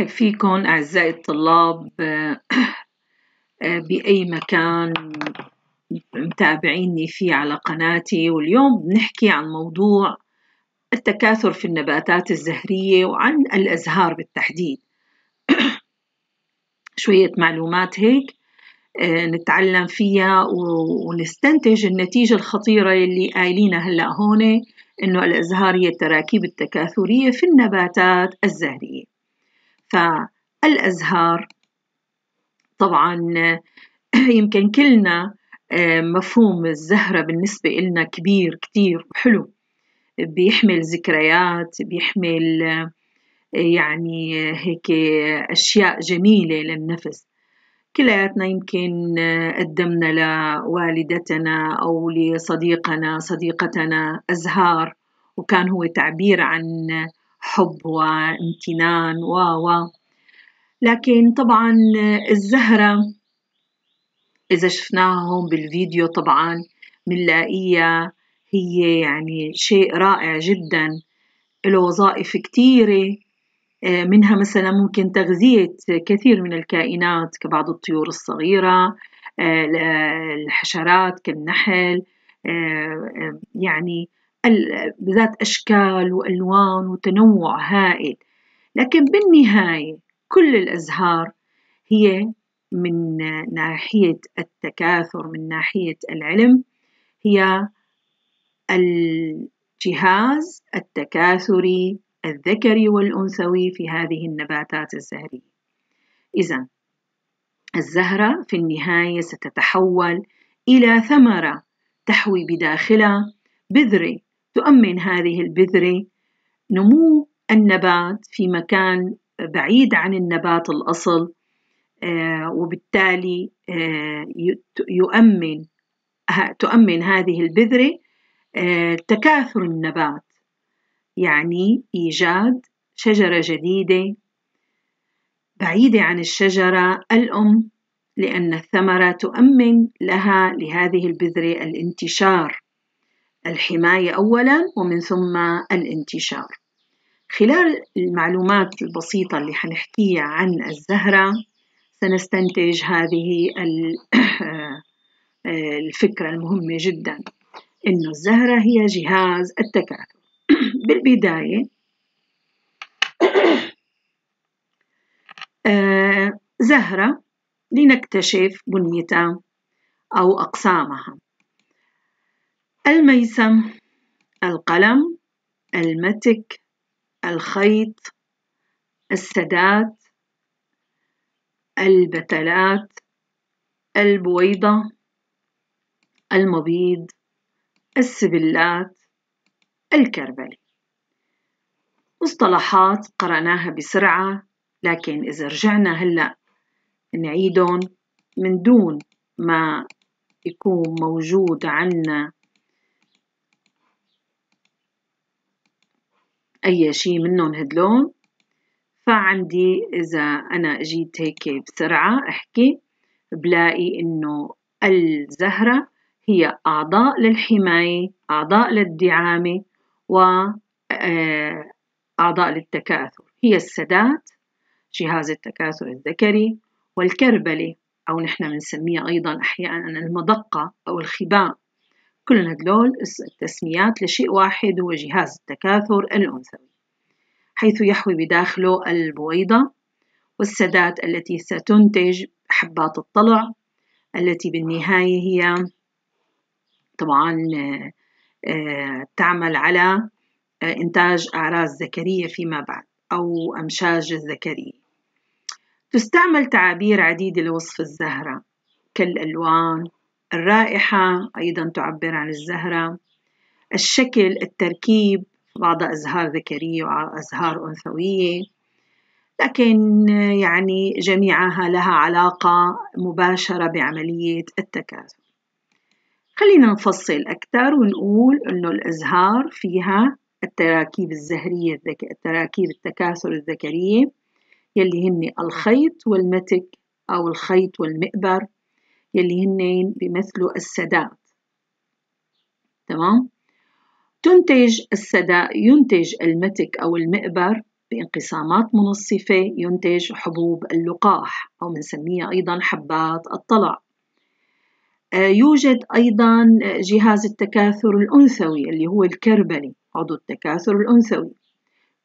أرحب فيكم أعزائي الطلاب بأي مكان متابعيني فيه على قناتي. واليوم بنحكي عن موضوع التكاثر في النباتات الزهرية وعن الأزهار بالتحديد. شوية معلومات هيك نتعلم فيها ونستنتج النتيجة الخطيرة اللي قايلينها هلأ هون إنه الأزهار هي التراكيب التكاثرية في النباتات الزهرية. فالأزهار. طبعا يمكن كلنا مفهوم الزهرة بالنسبة إلنا كبير كتير وحلو بيحمل ذكريات بيحمل يعني هيك أشياء جميلة للنفس. كلياتنا يمكن قدمنا لوالدتنا أو لصديقنا صديقتنا أزهار وكان هو تعبير عن حب وامتنان و و. لكن طبعا الزهرة إذا شفناها هون بالفيديو طبعا بنلاقيها هي يعني شيء رائع جدا له وظائف كثيرة منها مثلا ممكن تغذية كثير من الكائنات كبعض الطيور الصغيرة الحشرات كالنحل يعني بذات أشكال وألوان وتنوع هائل. لكن بالنهاية كل الأزهار هي من ناحية التكاثر من ناحية العلم هي الجهاز التكاثري الذكري والأنثوي في هذه النباتات الزهرية. إذا الزهرة في النهاية ستتحول إلى ثمرة تحوي بداخلها بذرة تؤمن هذه البذرة نمو النبات في مكان بعيد عن النبات الأصل آه، وبالتالي آه، يؤمن تؤمن هذه البذرة آه، تكاثر النبات يعني إيجاد شجرة جديدة بعيدة عن الشجرة الأم لأن الثمرة تؤمن لها لهذه البذرة الانتشار. الحماية أولا ومن ثم الانتشار. خلال المعلومات البسيطة اللي حنحكيها عن الزهرة سنستنتج هذه الفكرة المهمة جدا إنه الزهرة هي جهاز التكاثر. بالبداية آه، زهرة لنكتشف بنيتها أو أقسامها. الميسم القلم المتك الخيط السدات البتلات البويضة المبيض السبلات الكربلي. مصطلحات قرأناها بسرعة لكن إذا رجعنا هلأ نعيدهم من دون ما يكون موجود عنا أي شي منهم هدلون. فعندي إذا أنا جيت هيك بسرعة أحكي بلاقي إنه الزهرة هي أعضاء للحماية أعضاء للدعامة وأعضاء آه، للتكاثر. هي السدات جهاز التكاثر الذكري والكربلة أو نحن بنسميها أيضا أحيانا المدقة أو الخباء. كل هدول التسميات لشيء واحد هو جهاز التكاثر الأنثوي حيث يحوي بداخله البويضة والسدات التي ستنتج حبات الطلع التي بالنهاية هي طبعا آه، تعمل على آه، إنتاج أعراس ذكرية فيما بعد أو أمشاج الذكرية تستعمل تعابير عديدة لوصف الزهرة كالألوان الرائحة أيضا تعبر عن الزهرة الشكل التركيب بعضها أزهار ذكرية وأزهار أنثوية. لكن يعني جميعها لها علاقة مباشرة بعملية التكاثر. خلينا نفصل أكثر ونقول إنه الأزهار فيها التراكيب الزهرية التراكيب التكاثر الذكرية يلي هن الخيط والمتك أو الخيط والمئبر يلي هن بيمثلوا السدات تمام؟ تنتج السداء ينتج المتك أو المئبر بانقسامات منصفة ينتج حبوب اللقاح أو بنسميها أيضا حبات الطلع. آه، يوجد أيضا جهاز التكاثر الأنثوي اللي هو الكربلي عضو التكاثر الأنثوي.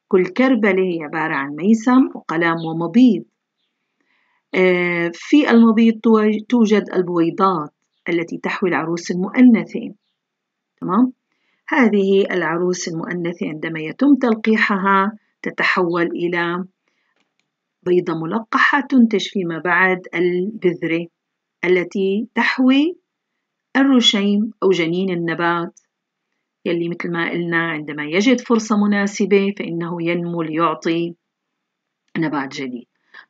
كل كربلة هي عبارة عن ميسم وقلم ومبيض في المبيض توجد البويضات التي تحوي العروس المؤنثة تمام؟ هذه العروس المؤنثة عندما يتم تلقيحها تتحول إلى بيضة ملقحة تنتج فيما بعد البذرة التي تحوي الرشيم أو جنين النبات. يلي مثل ما قلنا عندما يجد فرصة مناسبة فإنه ينمو ليعطي نبات جديد.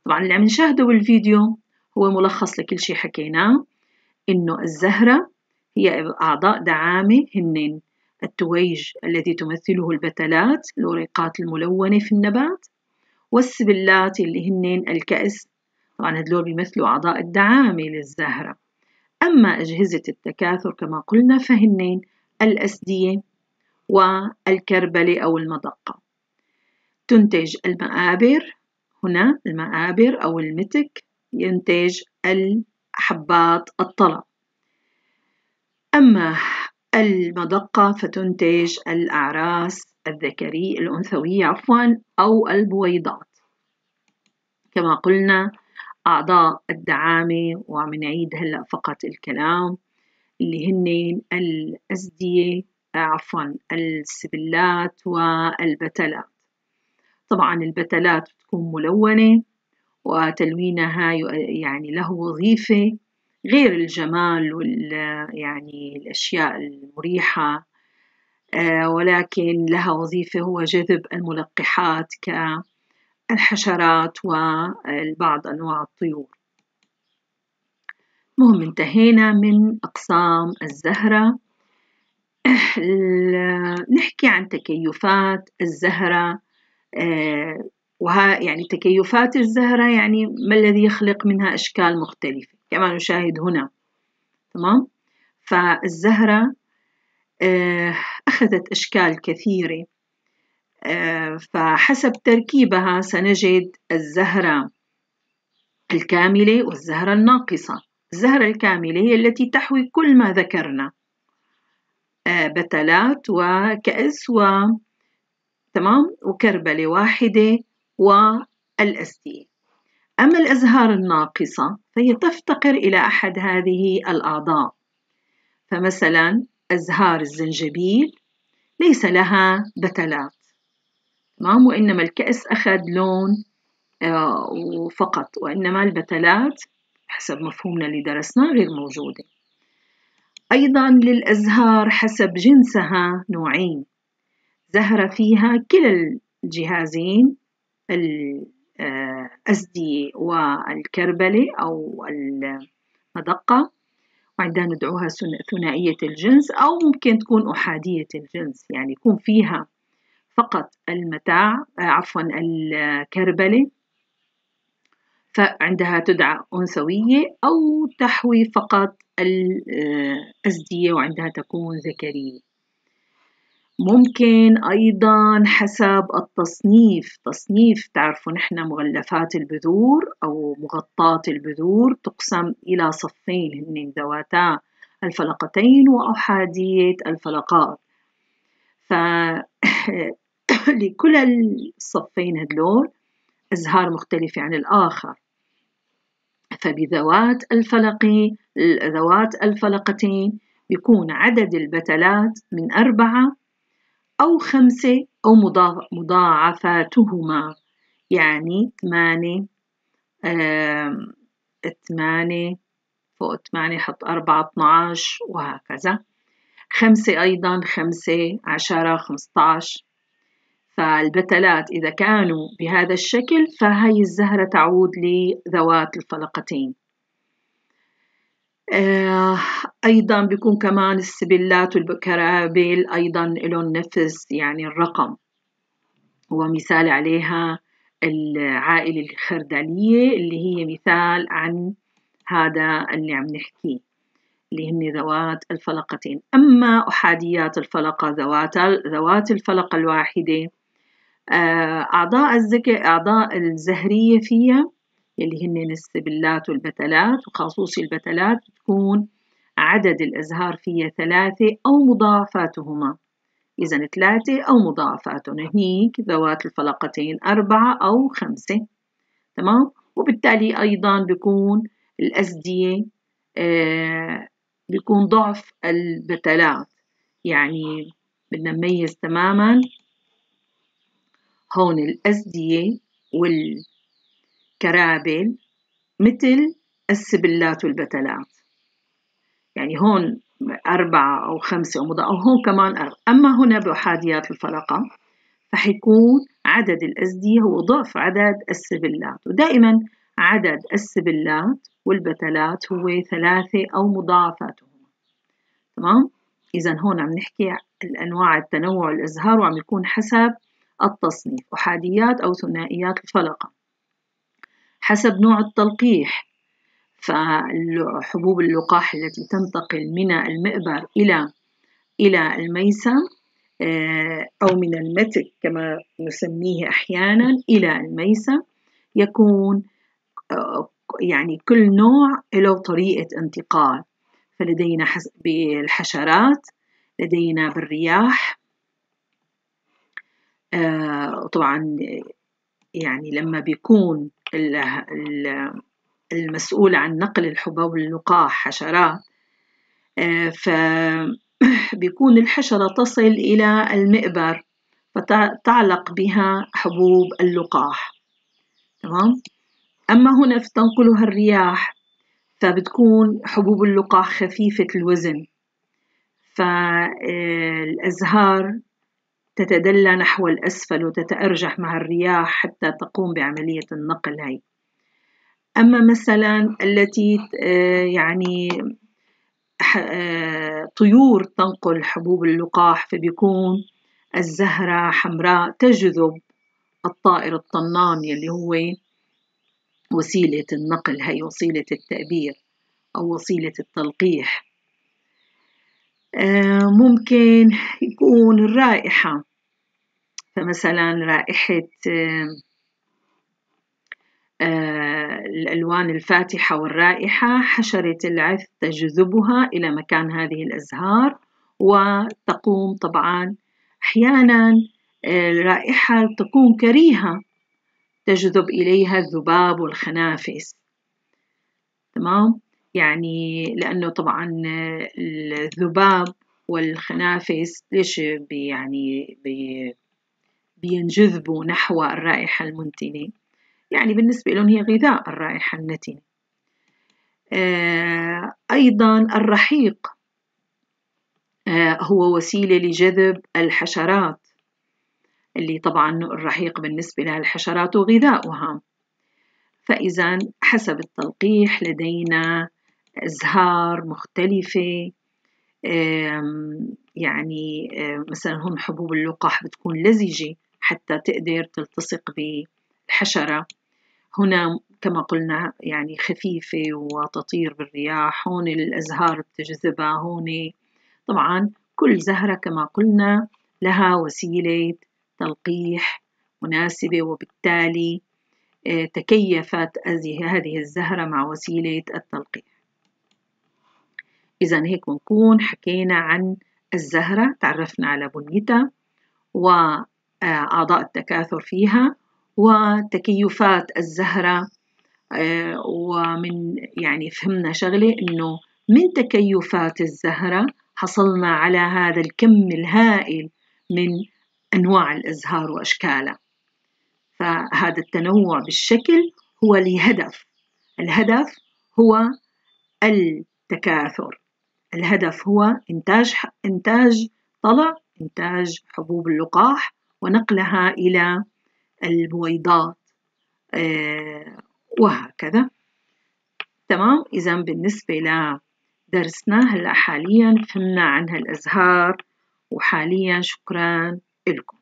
طبعا اللي عم نشاهده بالفيديو هو ملخص لكل شيء حكيناه إنه الزهرة هي أعضاء دعامة هن التويج الذي تمثله البتلات الوريقات الملونة في النبات والسبلات اللي هن الكأس. طبعا هدول بيمثلوا أعضاء الدعامة للزهرة. أما أجهزة التكاثر كما قلنا فهن الأسدية والكربلة أو المدقة تنتج المآبر هنا المآبر أو المتك ينتج الحبات الطلع أما المدقة فتنتج الأعراس الذكري الأنثوية عفوا أو البويضات. كما قلنا أعضاء الدعامة وعم نعيد هلأ فقط الكلام اللي هن الأزدية عفوا السبلات والبتلات. طبعا البتلات تكون ملونة وتلوينها يعني له وظيفة غير الجمال وال يعني الأشياء المريحة آه، ولكن لها وظيفة هو جذب الملقحات كالحشرات وبعض أنواع الطيور. المهم انتهينا من أقسام الزهرة. نحكي عن تكيفات الزهرة وها يعني تكيفات الزهرة يعني ما الذي يخلق منها أشكال مختلفة كما نشاهد هنا تمام؟ فالزهرة آه، أخذت أشكال كثيرة آه، فحسب تركيبها سنجد الزهرة الكاملة والزهرة الناقصة. الزهرة الكاملة هي التي تحوي كل ما ذكرنا آه، بتلات وكأس و تمام وكربلة واحدة والأسدية أما الأزهار الناقصة فهي تفتقر إلى أحد هذه الأعضاء. فمثلا أزهار الزنجبيل ليس لها بتلات. تمام؟ وإنما الكأس أخذ لون آه، فقط. وإنما البتلات حسب مفهومنا اللي درسناه غير موجودة. أيضا للأزهار حسب جنسها نوعين. زهرة فيها كلا الجهازين الأزدي والكربلة أو المدقة. وعندها ندعوها ثنائية الجنس أو ممكن تكون أحادية الجنس يعني يكون فيها فقط المتاع عفوا الكربلة. فعندها تدعى أنثوية أو تحوي فقط الأزدية وعندها تكون ذكرية. ممكن أيضا حسب التصنيف. تصنيف تعرفوا نحن مغلفات البذور أو مغطاة البذور تقسم إلى صفين هن ذواتا الفلقتين وأحادية الفلقات. فلكل الصفين هدول أزهار مختلفة عن الآخر. فبذوات الفلق ذوات الفلقتين يكون عدد البتلات من أربعة أو خمسة أو مضاعفاتهما يعني ثمانية ثمانية فوق ثمانية حط أربعة اثناعش وهكذا. خمسة أيضا خمسة عشرة خمسطعش فالبتلات إذا كانوا بهذا الشكل فهي الزهرة تعود لذوات الفلقتين. أيضا بيكون كمان السبلات والكرابل أيضا لهم نفس يعني الرقم. ومثال عليها العائلة الخردلية اللي هي مثال عن هذا اللي عم نحكيه اللي هن ذوات الفلقتين. أما أحاديات الفلقة ذوات ذوات الفلقة الواحدة أعضاء الذكاء أعضاء الزهرية فيها يلي هن السبلات والبتلات وخصوصي البتلات بتكون عدد الأزهار فيها ثلاثة أو مضاعفاتهما. إذا ثلاثة أو مضاعفاتهم. هنيك ذوات الفلقتين أربعة أو خمسة. تمام؟ وبالتالي أيضا بيكون الأسدية آه بيكون ضعف البتلات يعني بدنا نميز تماما هون الأسدية والكرابل مثل السبلات والبتلات يعني هون أربعة أو خمسة أو أو هون كمان أربعة أما هنا بأحاديات الفلقة فحيكون عدد الأسدية هو ضعف عدد السبلات ودائما عدد السبلات والبتلات هو ثلاثة أو مضاعفاتهما. تمام؟ إذا هون عم نحكي الأنواع التنوع الإزهار وعم يكون حسب التصنيف أحاديات أو ثنائيات الفلقة. حسب نوع التلقيح فحبوب اللقاح التي تنتقل من المئبر إلى إلى الميسم آه، أو من المتك كما نسميه أحيانا إلى الميسم يكون آه، يعني كل نوع له طريقة انتقال. فلدينا بالحشرات لدينا بالرياح آه، طبعا يعني لما بيكون المسؤول عن نقل الحبوب اللقاح حشرات آه، فبيكون الحشرة تصل إلى المئبر فتعلق بها حبوب اللقاح. تمام؟ أما هنا تنقلها الرياح فبتكون حبوب اللقاح خفيفة الوزن. فالأزهار تتدلى نحو الأسفل وتتأرجح مع الرياح حتى تقوم بعملية النقل هي. أما مثلا التي آه، يعني آه، طيور تنقل حبوب اللقاح فبيكون الزهرة حمراء تجذب الطائر الطنان يلي هو وسيلة النقل هي وسيلة التأبير أو وسيلة التلقيح. آه، ممكن يكون الرائحة فمثلا رائحة الألوان الفاتحة والرائحة حشرة العث تجذبها إلى مكان هذه الأزهار وتقوم طبعا أحيانا آه، الرائحة تكون كريهة تجذب إليها الذباب والخنافس. تمام؟ يعني لأنه طبعا الذباب والخنافس ليش بي يعني بي بينجذبوا نحو الرائحة المنتنة؟ يعني بالنسبة لهم هي غذاء الرائحة النتنة آه، أيضا الرحيق آه، هو وسيلة لجذب الحشرات اللي طبعا الرحيق بالنسبة لها الحشرات وغذاؤها. فإذا حسب التلقيح لدينا أزهار مختلفة يعني مثلا هون حبوب اللقاح بتكون لزجة حتى تقدر تلتصق بالحشرة. هنا كما قلنا يعني خفيفة وتطير بالرياح هون الأزهار بتجذبها هون طبعا كل زهرة كما قلنا لها وسيلة تلقيح مناسبة وبالتالي آه، تكيفت هذه الزهرة مع وسيلة التلقيح. إذا هيك بنكون حكينا عن الزهرة تعرفنا على بنيتها وأعضاء التكاثر فيها. وتكيفات الزهرة آه، ومن يعني فهمنا شغلة إنه من تكيفات الزهرة حصلنا على هذا الكم الهائل من أنواع الأزهار وأشكالها فهذا التنوع بالشكل هو لهدف الهدف هو التكاثر. الهدف هو إنتاج إنتاج طلع إنتاج حبوب اللقاح ونقلها إلى البويضات آه، وهكذا. تمام؟ إذا بالنسبة لدرسنا هلأ حاليا فهمنا عن هالأزهار وحاليا شكرا لكم.